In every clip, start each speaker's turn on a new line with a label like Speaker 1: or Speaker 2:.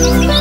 Speaker 1: Thank you.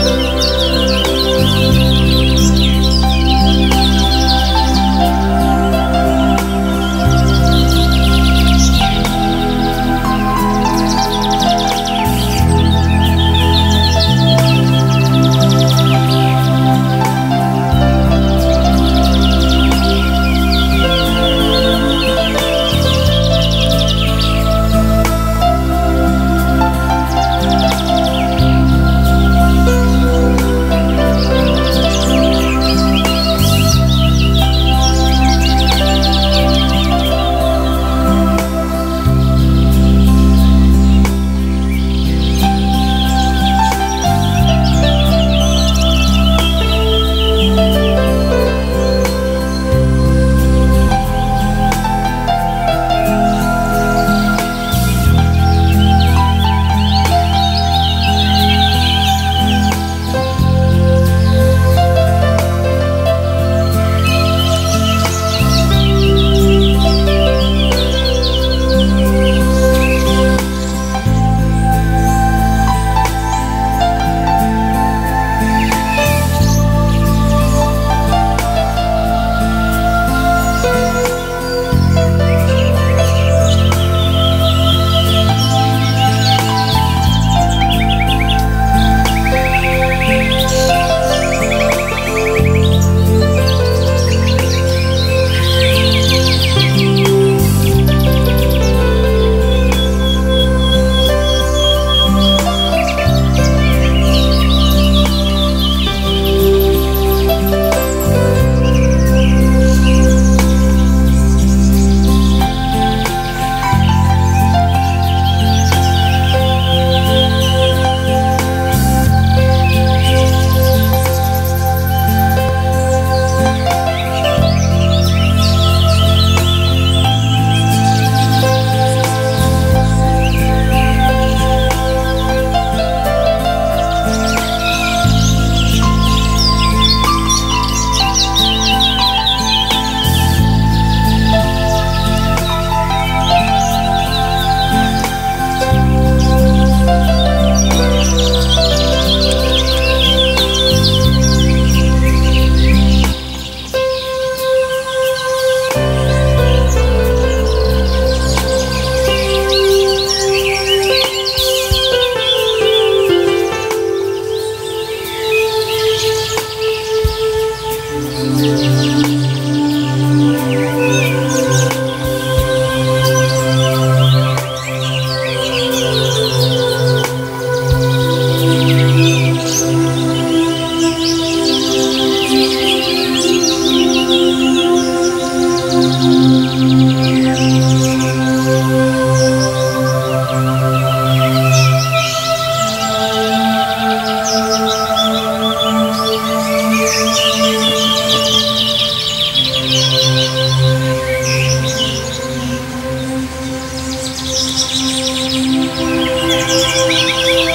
Speaker 1: Música